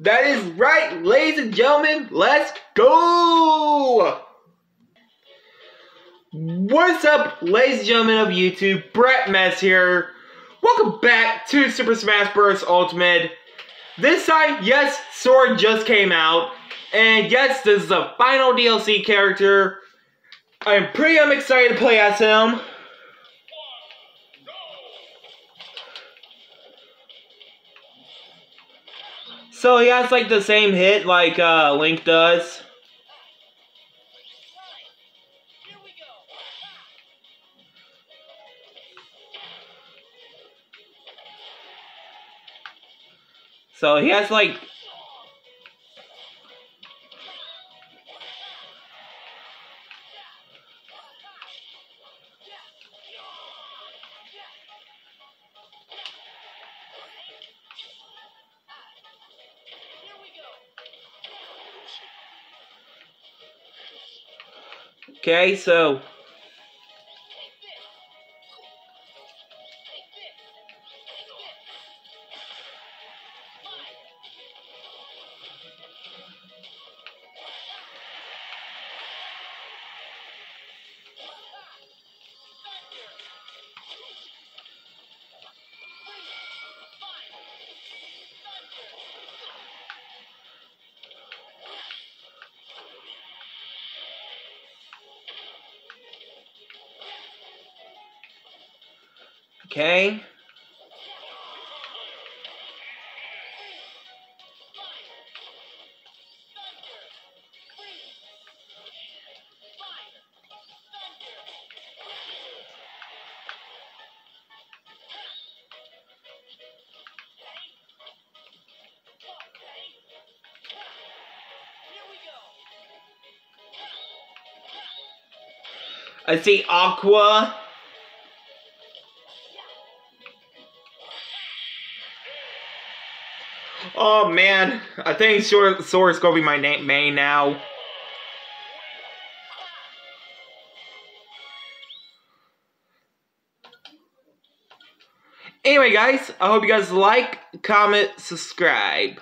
That is right, ladies and gentlemen, let's go! What's up, ladies and gentlemen of YouTube? Brett Messer here. Welcome back to Super Smash Bros. Ultimate. This time, yes, Sora just came out. And yes, this is the final DLC character. I'm pretty um, excited to play as him. So he has like the same hit like uh, Link does. So he has like Okay, so Okay. I see Aqua. Oh man, I think Sora is gonna be my name main now. Anyway guys, I hope you guys like, comment, subscribe.